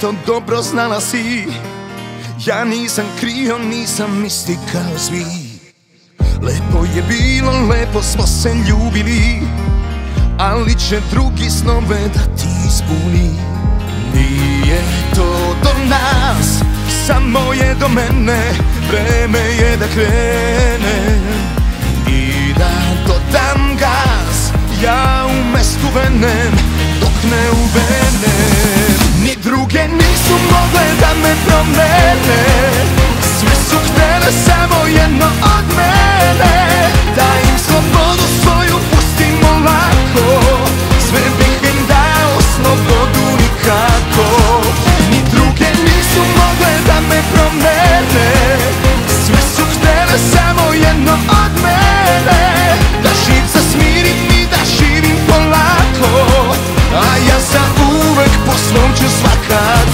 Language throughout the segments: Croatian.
to dobro znala si. Ja nisam krio, nisam isti kao svi. Lepo je bilo, lepo smo se ljubili Ali će drugi snove da ti ispuni. Nije to do nas, samo je do mene Vreme je da krene. I da dodam gas, ja u mestu venem Dok ne uvenem Ni druge nisu mogle da me promene love.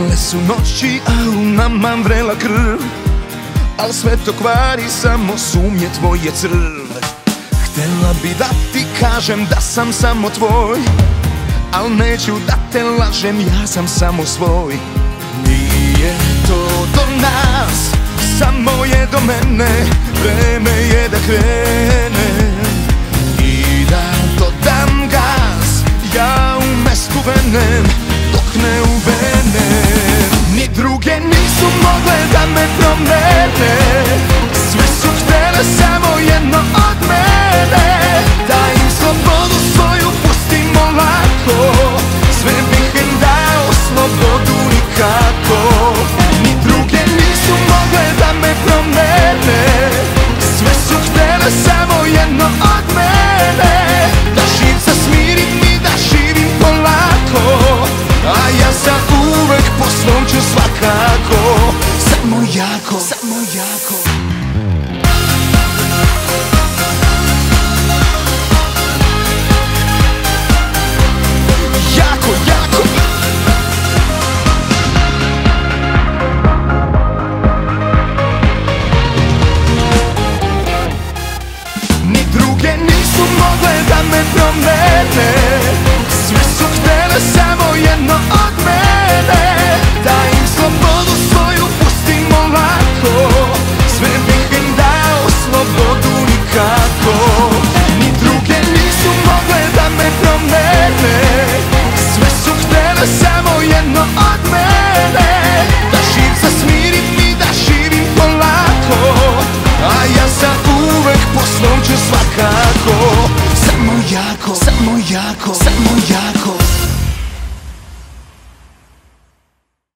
Vrele su noći, a u nama vrela krv. Al sve to kvari samo sumnje tvoje crv. Htjela bi da ti kažem da sam samo tvoj Al neću da te lažem, ja sam samo svoj. Nije to do nas, samo je do mene Vreme je da krene su mogle da me promene. Sve su htjele samo jedno od mene. jako, samo jako, samo jako.